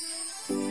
Música